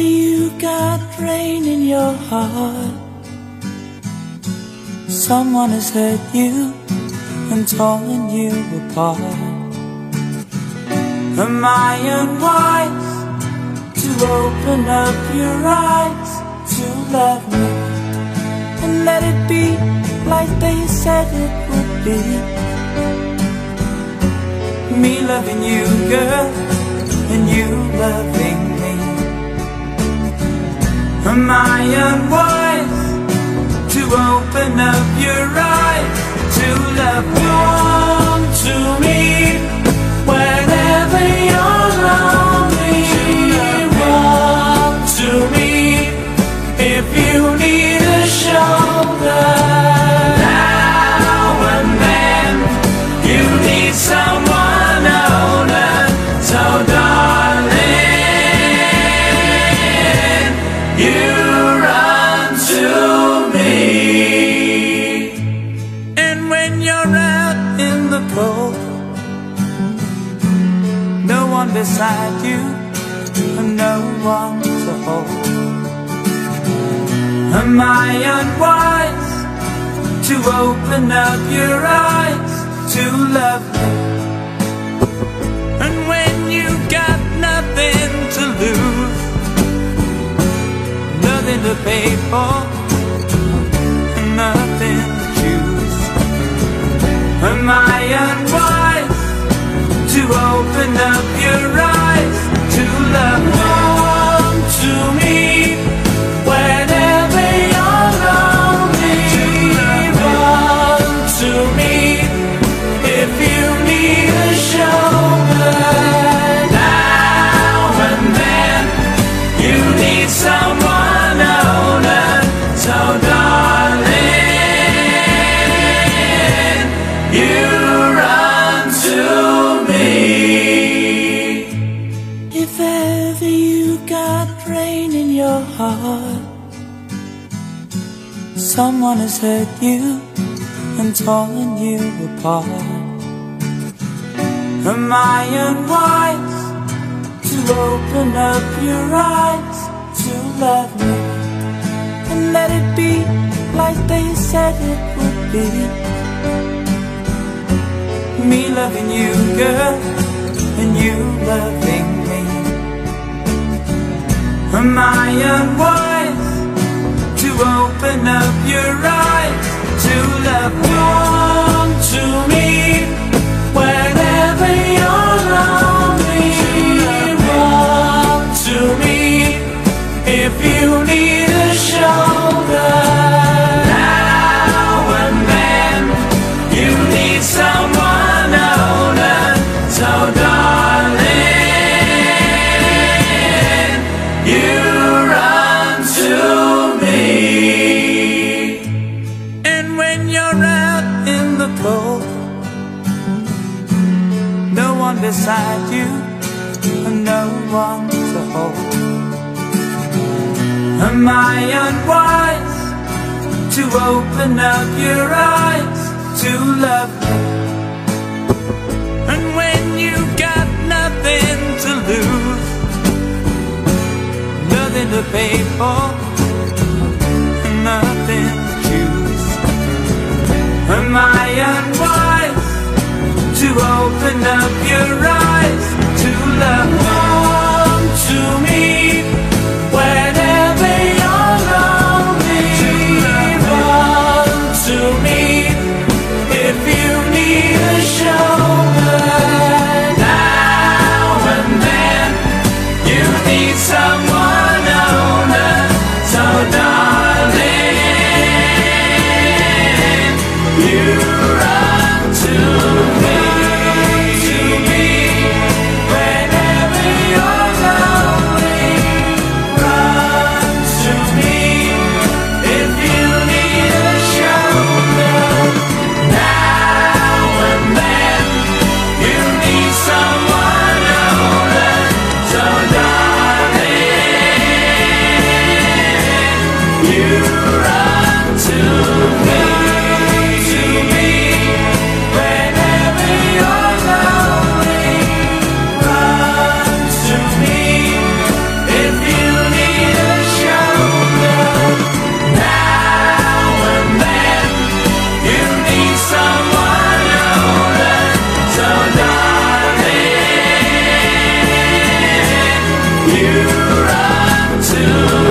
you got rain in your heart, someone has hurt you and torn you apart. Am I unwise to open up your eyes to love me and let it be like they said it would be? Me loving you, girl, and you loving me. Am I unwise to open up your eyes to love Come to me one beside you, and no one to hold. Am I unwise to open up your eyes to love me? And when you got nothing to lose, nothing to pay for, someone older. So darling, you run to me. If ever you got rain in your heart, someone has hurt you and torn you apart. Am I unwise to open up your eyes love me and let it be like they said it would be? Me loving you, girl, and you loving me. Am I unwise to open up your eyes to love? Come when you're out in the cold, no one beside you, and no one to hold. Am I unwise to open up your eyes to love me? And when you've got nothing to lose, nothing to pay for, Am I you run to